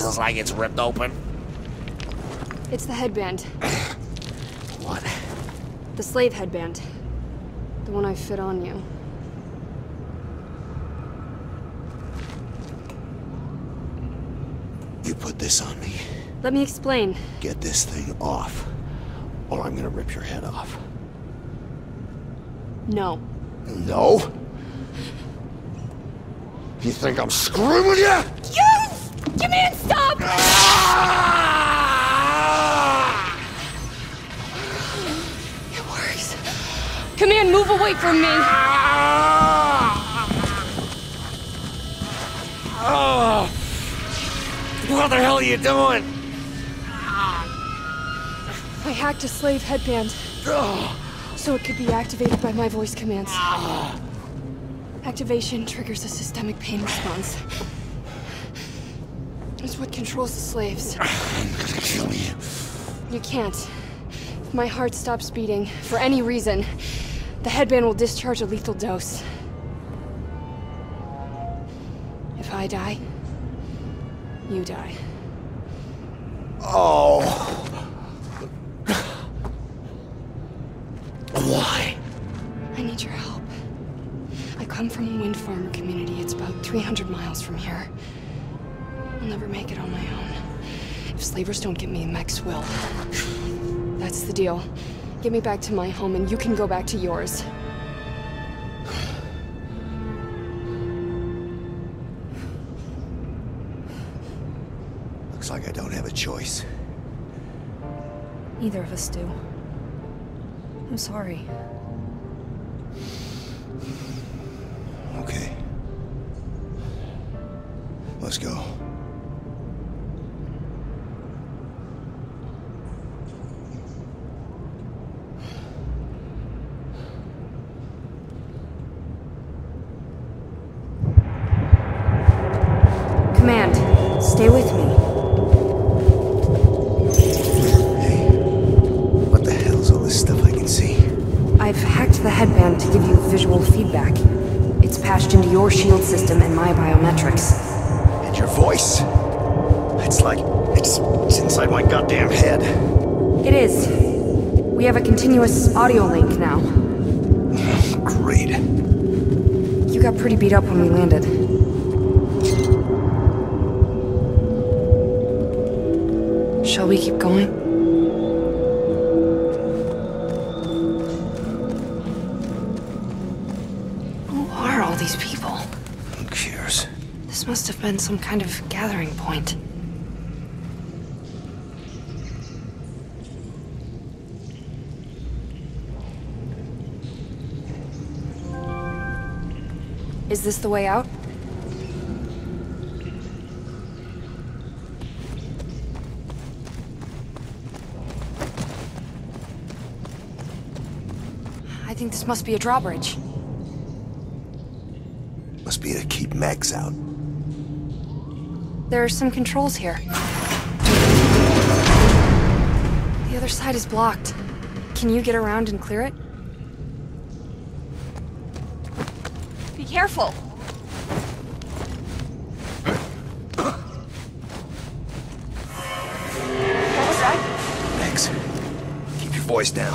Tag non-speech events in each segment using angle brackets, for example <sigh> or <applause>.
feels like it's ripped open. It's the headband. <clears throat> What? The slave headband. The one I fit on you. You put this on me. Let me explain. Get this thing off, or I'm gonna rip your head off. No. No? You think I'm screwing with you? Yes! Give me and stop! It works. Command, move away from me! Oh! What the hell are you doing? I hacked a slave headband. So it could be activated by my voice commands. Activation triggers a systemic pain response. It's what controls the slaves. I'm <sighs> gonna kill you. You can't. If my heart stops beating, for any reason, the headband will discharge a lethal dose. If I die, you die. Oh. Why? I need your help. I come from a wind farmer community. It's about 300 miles from here. I'll never make it on my own. If slavers don't get me, mechs will. That's the deal. Get me back to my home and you can go back to yours. Looks like I don't have a choice. Neither of us do. I'm sorry. Okay. Let's go. Beat up when we landed. Shall we keep going? Who are all these people? Who cares? This must have been some kind of Is this the way out? I think this must be a drawbridge. Must be to keep mechs out. There are some controls here. The other side is blocked. Can you get around and clear it? Careful! What was that? Mechs, keep your voice down.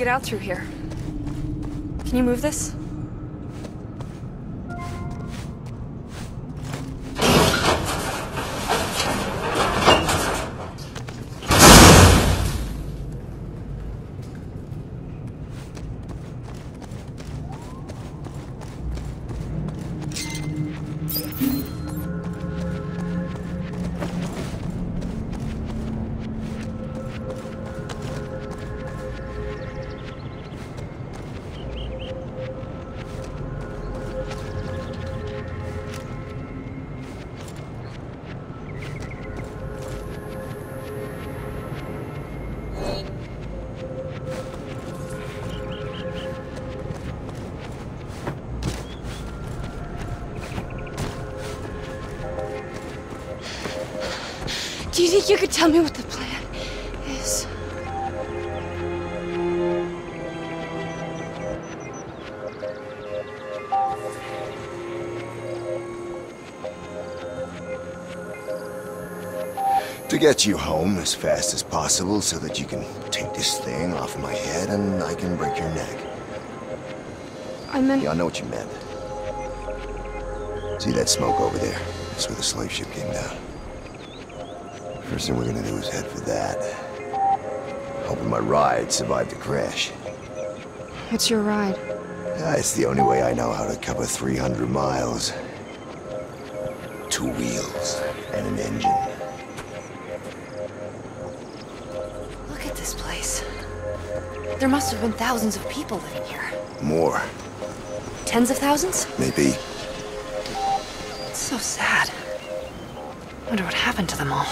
Get out through here. Can you move this? Get you home as fast as possible so that you can take this thing off my head and I can break your neck. I meant. Yeah, I know what you meant. See that smoke over there? That's where the slave ship came down. First thing we're gonna do is head for that. Hoping my ride survived the crash. What's your ride? Ah, it's the only way I know how to cover 300 miles. There must have been thousands of people living here. More, Tens of thousands? maybe. It's so sad. Wonder what happened to them all.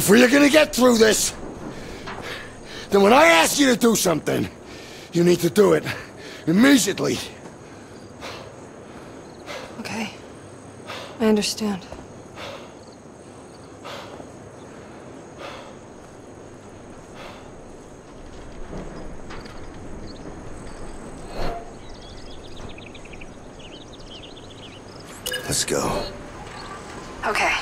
If we're gonna get through this, then when I ask you to do something, you need to do it immediately. Okay. I understand. Let's go. Okay.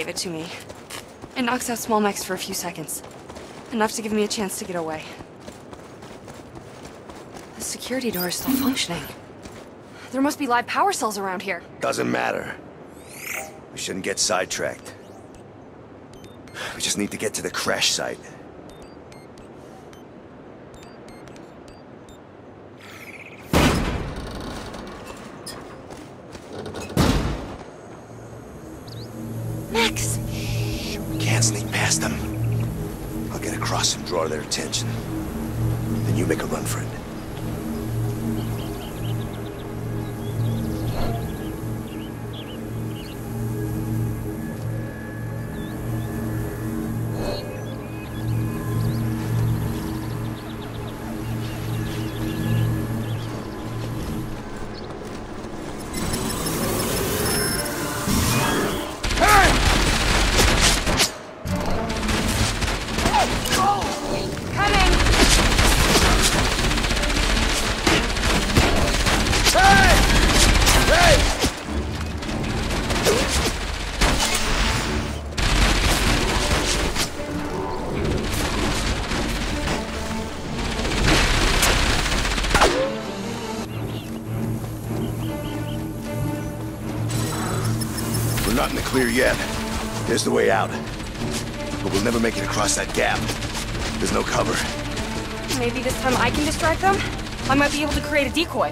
Gave it to me. It knocks out small mechs for a few seconds. Enough to give me a chance to get away. The security door is still functioning. There must be live power cells around here. Doesn't matter. We shouldn't get sidetracked. We just need to get to the crash site. There's the way out. But we'll never make it across that gap. There's no cover. Maybe this time I can distract them? I might be able to create a decoy.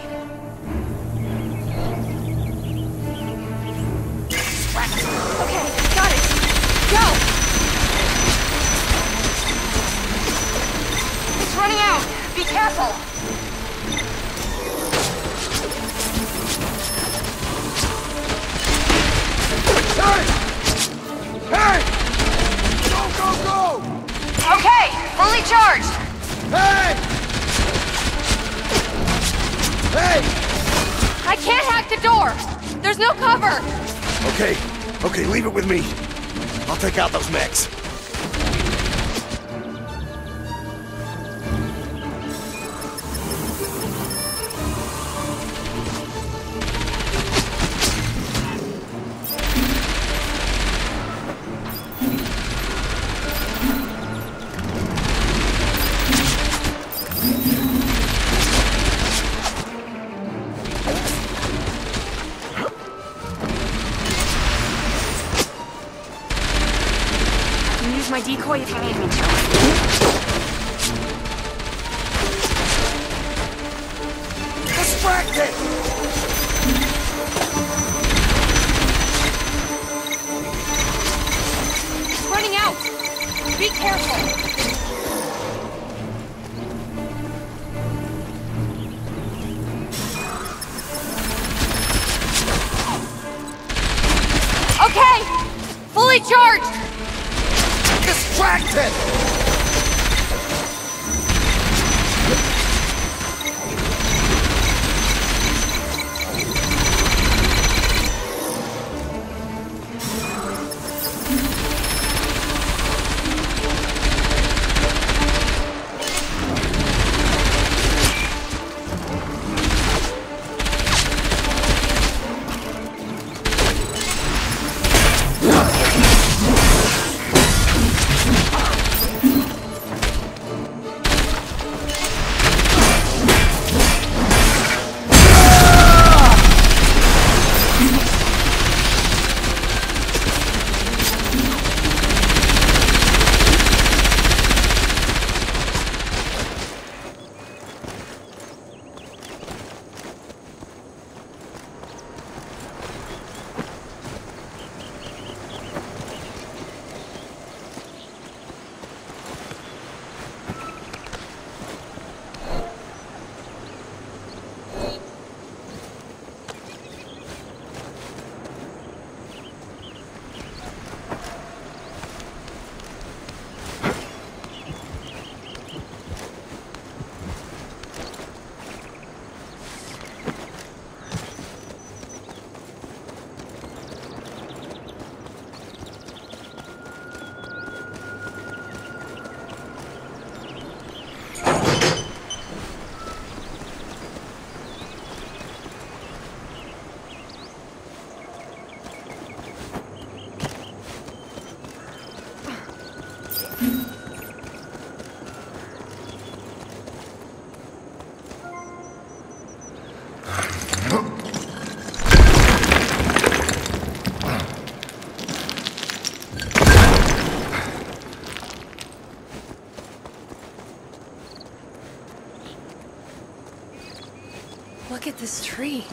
Look at this tree.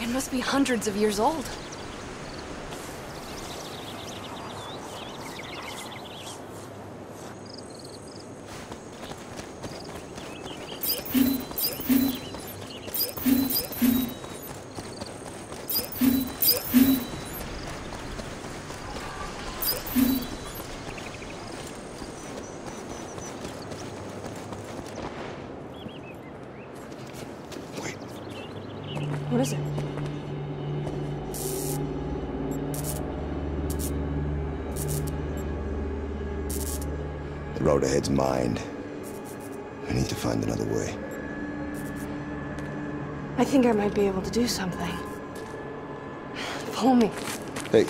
It must be hundreds of years old. Wait, What is it? The road ahead's mined. We need to find another way. I think I might be able to do something. Follow me. Hey,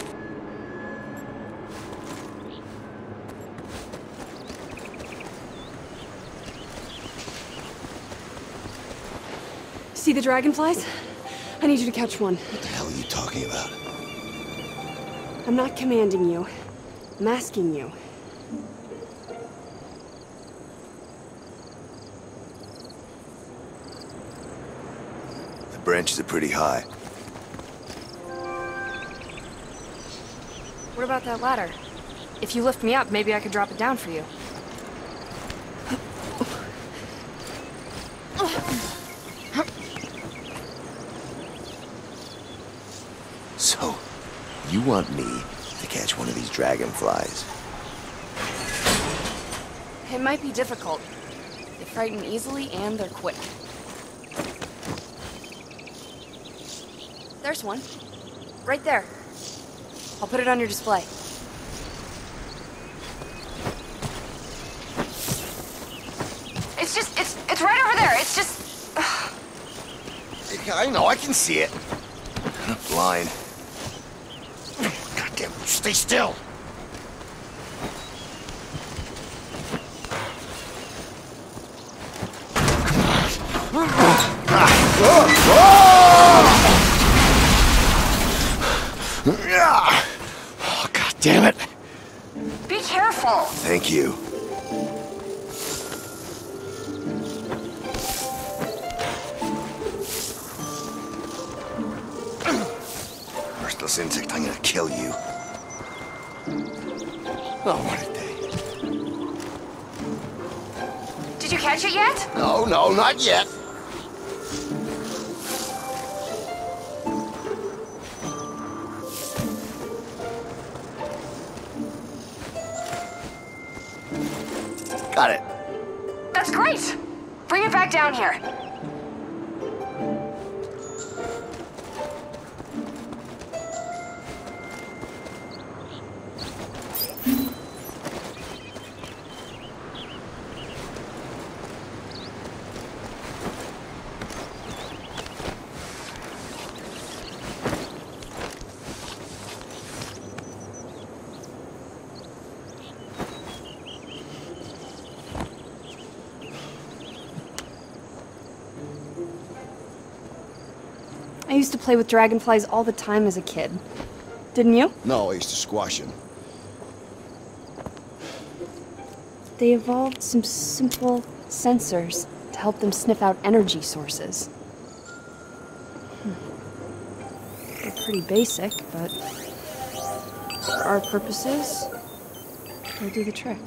See the dragonflies? I need you to catch one. what the hell are you talking about? I'm not commanding you. I'm asking you. Are pretty high. What about that ladder? If you lift me up, maybe I could drop it down for you. So, you want me to catch one of these dragonflies? It might be difficult. They frighten easily and they're quick. There's one. Right there. I'll put it on your display. It's just, it's, it's right over there. It's just... I know, I can see it. Blind. Goddamn, stay still. Damn it. Be careful! Thank you. Merciless insect, I'm gonna kill you. Oh, what a day. Did you catch it yet? No, no, not yet. Got it. That's great! Bring it back down here. Play with dragonflies all the time as a kid. Didn't you? No, I used to squash them. They evolved some simple sensors to help them sniff out energy sources. Hmm. They're pretty basic, but for our purposes, they'll do the trick.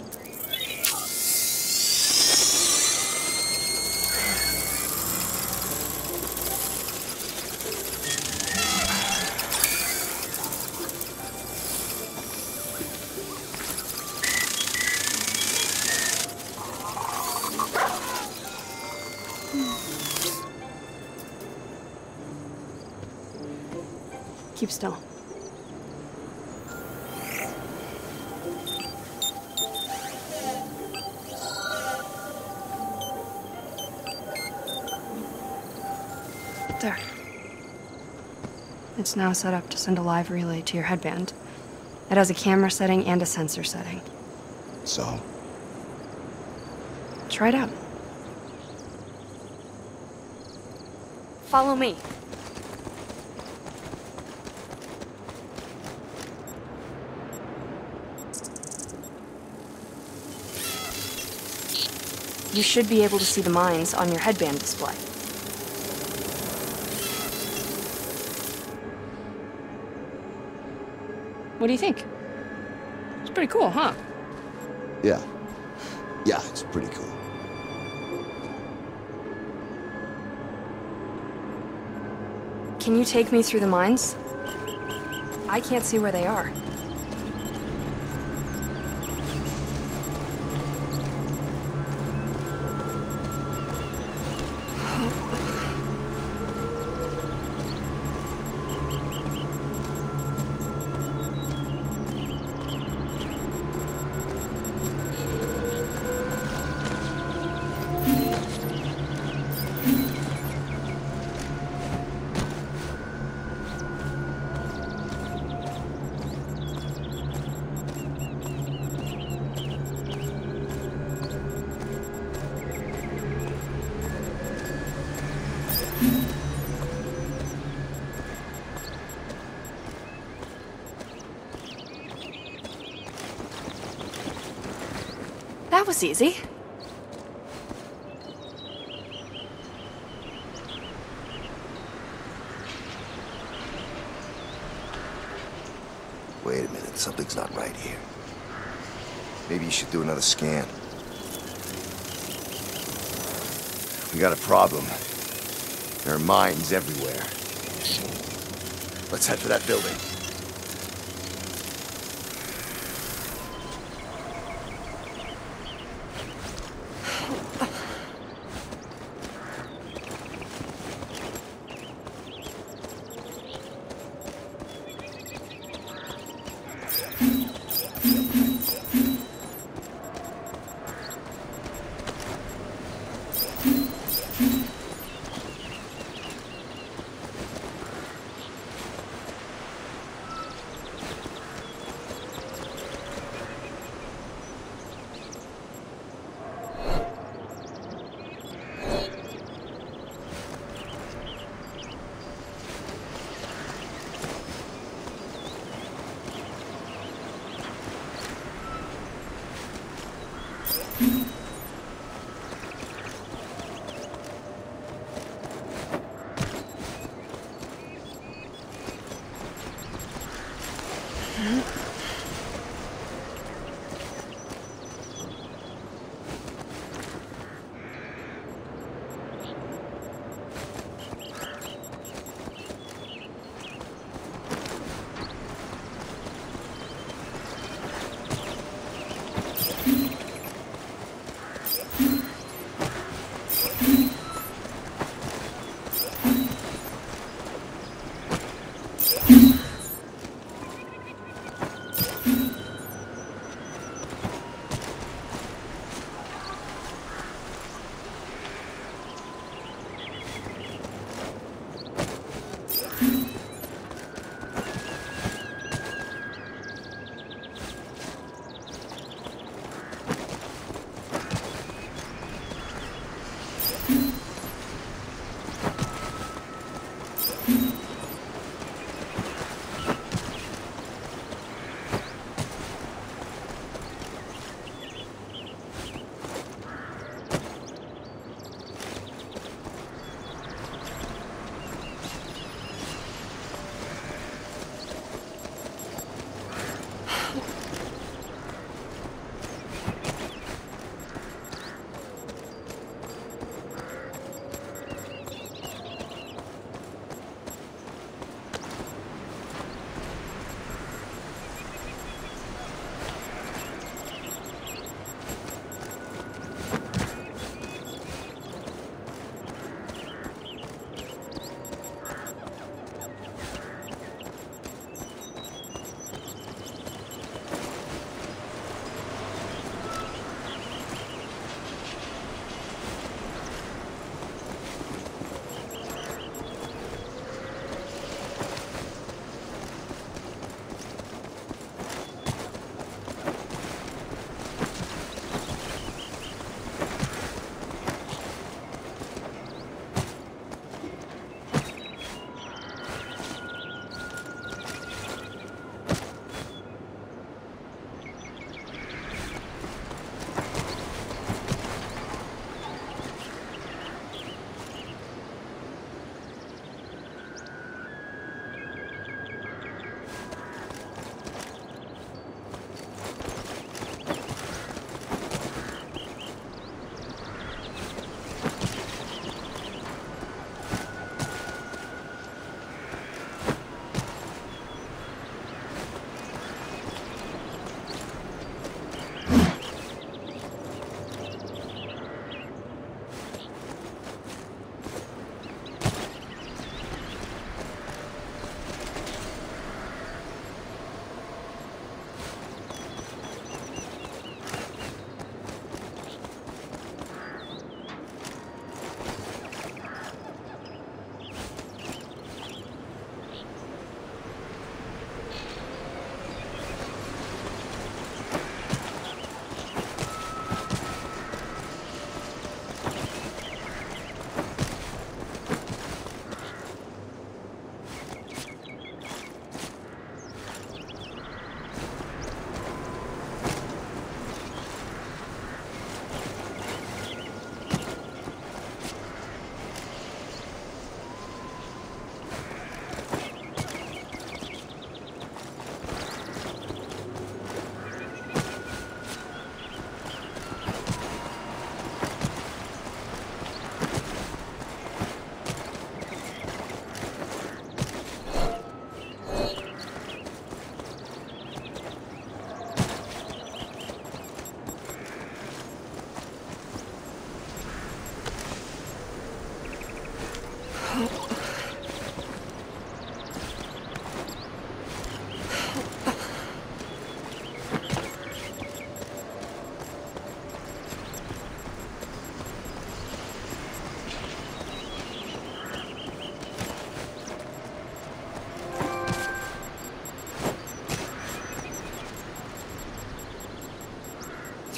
There. It's now set up to send a live relay to your headband. It has a camera setting and a sensor setting. So, Try it out. Follow me. You should be able to see the mines on your headband display. What do you think? It's pretty cool, huh? yeah. Yeah, it's pretty cool. Can you take me through the mines? I can't see where they are. That was easy. Wait a minute, something's not right here. Maybe you should do another scan. We got a problem. There are mines everywhere. Let's head for that building.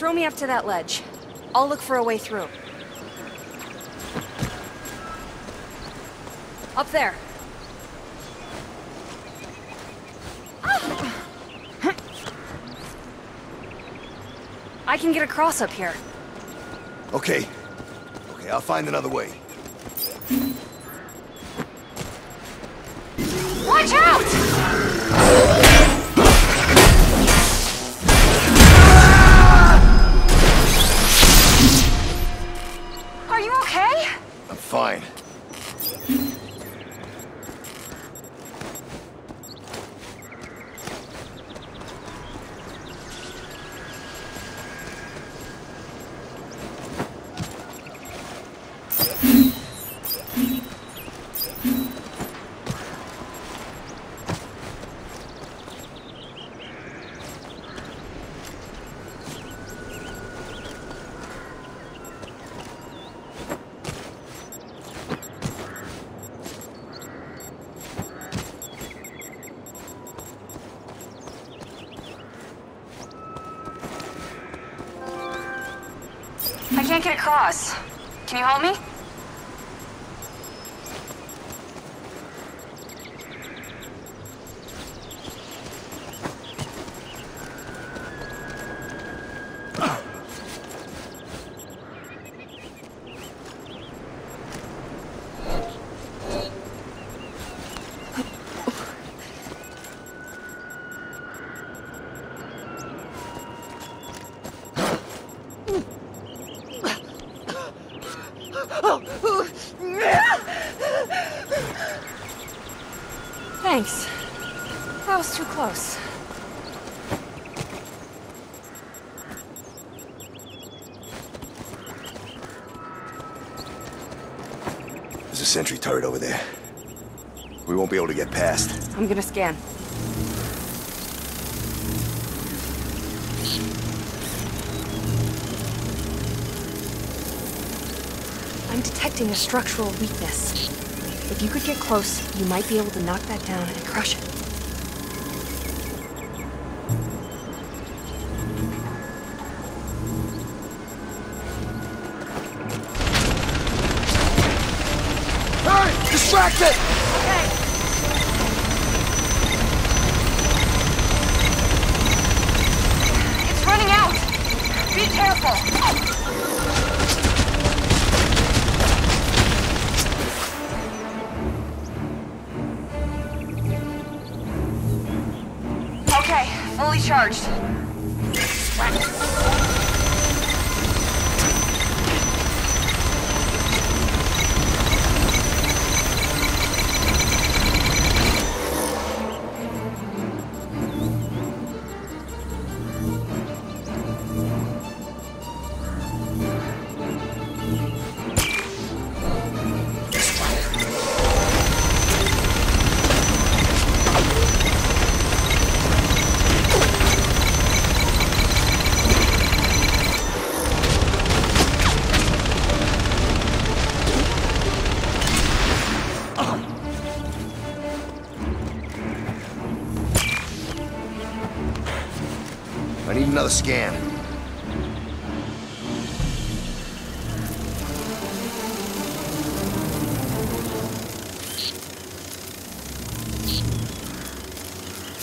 Throw me up to that ledge. I'll look for a way through. Up there. Ah! I can get across up here. Okay. Okay, I'll find another way. Watch out! I can't get across. Can you help me? Sentry turret over there. We won't be able to get past. I'm gonna scan. I'm detecting a structural weakness. If you could get close, you might be able to knock that down and crush it. Hey! Distracted! It's running out! Be careful! Okay, fully charged. Scan.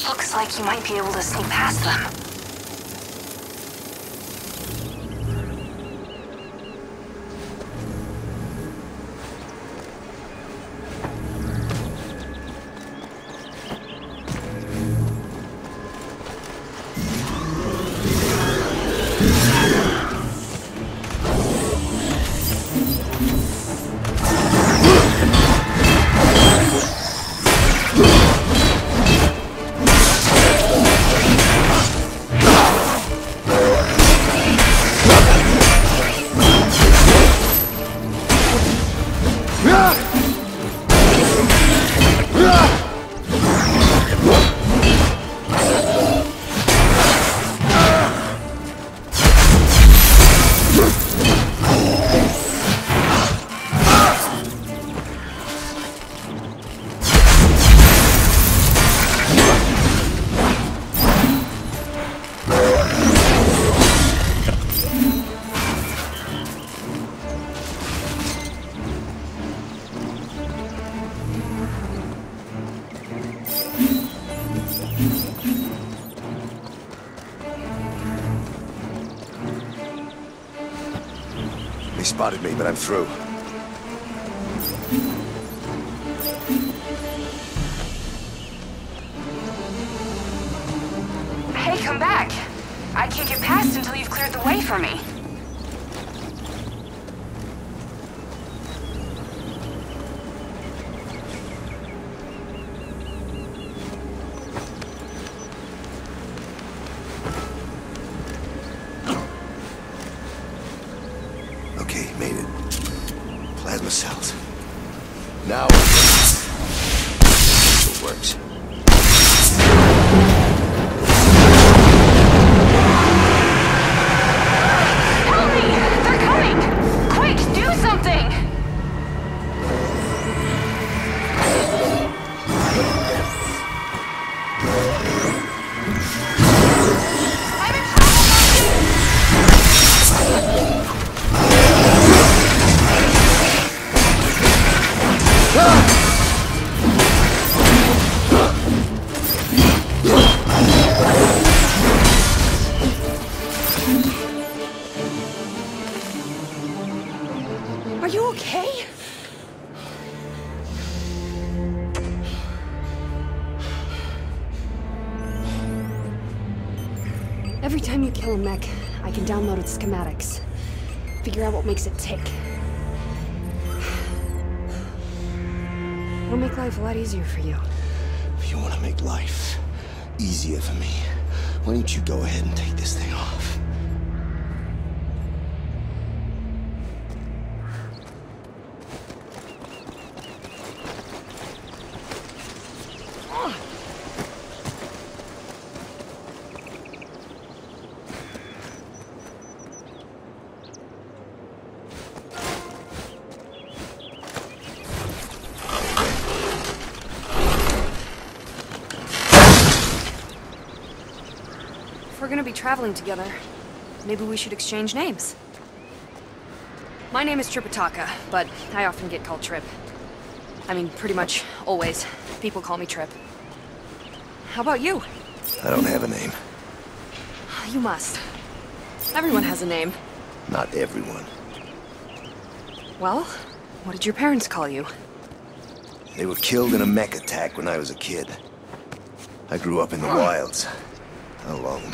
Looks like you might be able to sneak spotted me, but I'm through. What makes it tick. It'll make life a lot easier for you. If you want to make life easier for me, why don't you go ahead and take this thing off? If we're gonna be traveling together, maybe we should exchange names. My name is Tripitaka, but I often get called Trip. I mean, pretty much always. People call me Trip. How about you? I don't have a name. You must. Everyone has a name. Not everyone. Well, what did your parents call you? They were killed in a mech attack when I was a kid. I grew up in the wilds. Alone.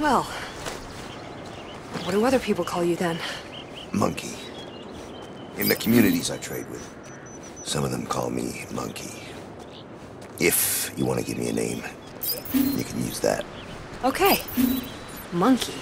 Well, what do other people call you then? Monkey. In the communities I trade with, some of them call me Monkey. If you want to give me a name, you can use that. Okay. Monkey.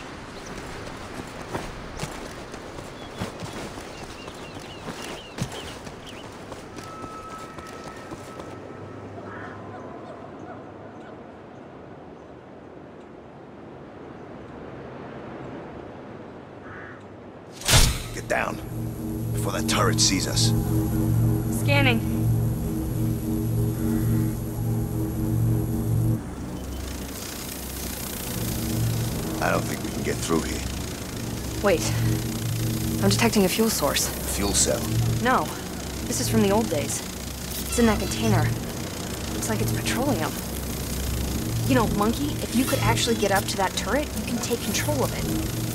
Get down. Before that turret sees us. Scanning. I don't think we can get through here. Wait. I'm detecting a fuel source. Fuel cell. No. This is from the old days. It's in that container. Looks like it's petroleum. You know, Monkey, if you could actually get up to that turret, you can take control of it.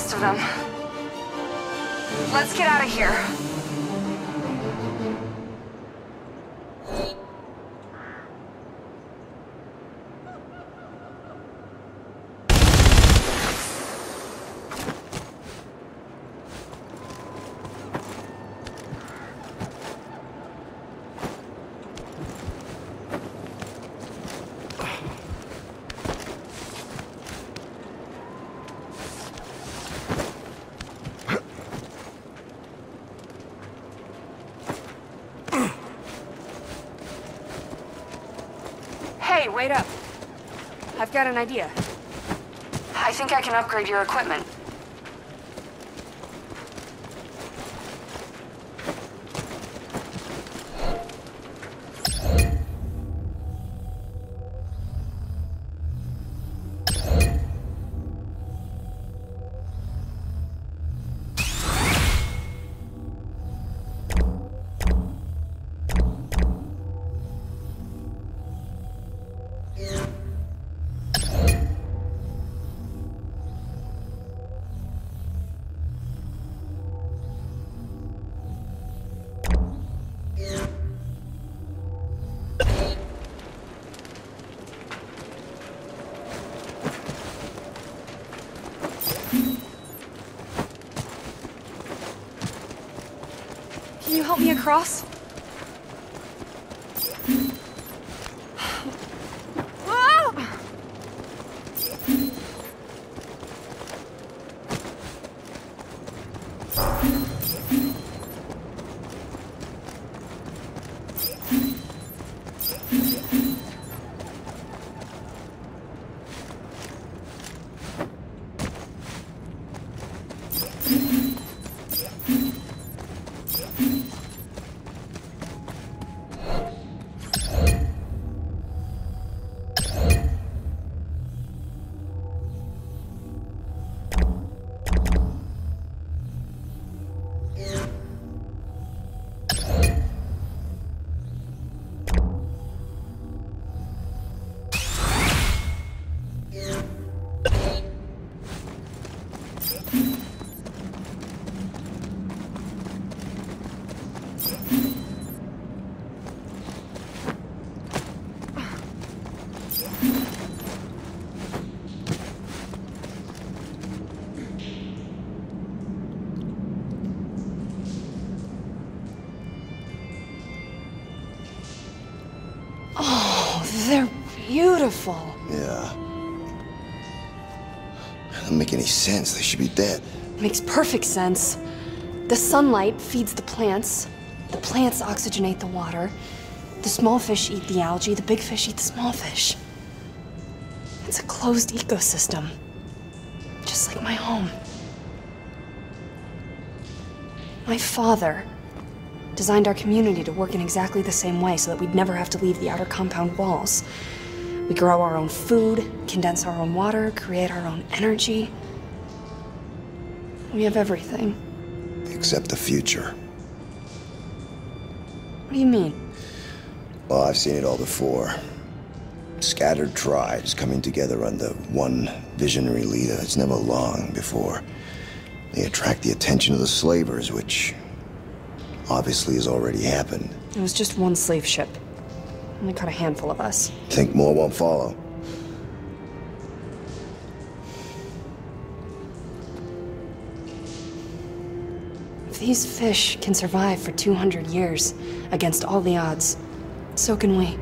Last of them. Let's get out of here. Hey, wait up. I've got an idea. I think I can upgrade your equipment. Help me across? They're beautiful. Yeah. Doesn't make any sense. They should be dead. Makes perfect sense. The sunlight feeds the plants. The plants oxygenate the water. The small fish eat the algae. The big fish eat the small fish. It's a closed ecosystem. Just like my home. My father designed our community to work in exactly the same way so that we'd never have to leave the outer compound walls. We grow our own food, condense our own water, create our own energy. We have everything. Except the future. What do you mean? Well, I've seen it all before. Scattered tribes coming together under one visionary leader. It's never long before they attract the attention of the slavers, which obviously has already happened. It was just one slave ship. Only caught a handful of us. Think more won't follow. If these fish can survive for 200 years against all the odds, so can we.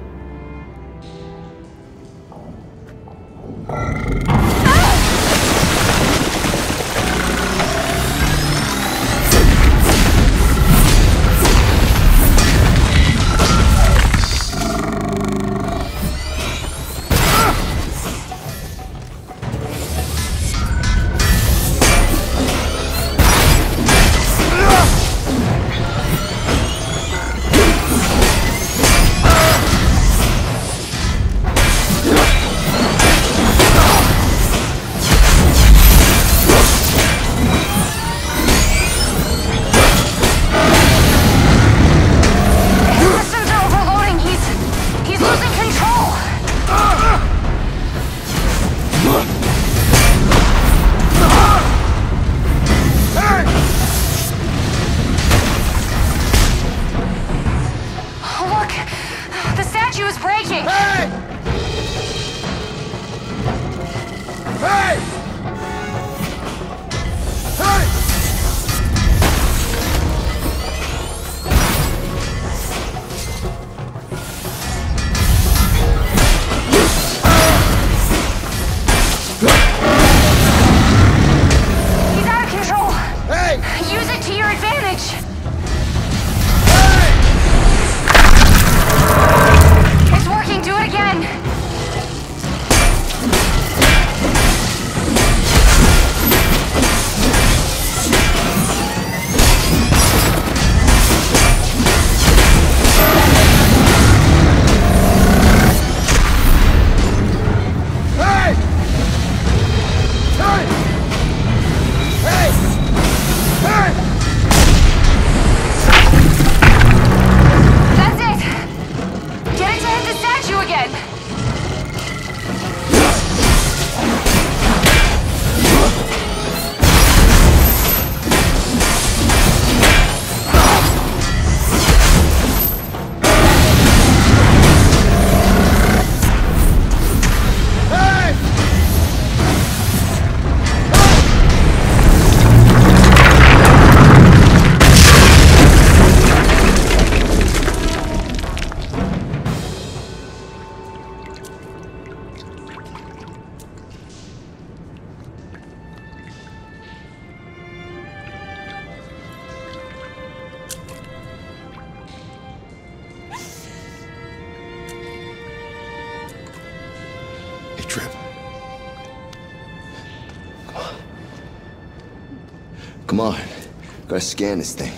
Gotta scan this thing.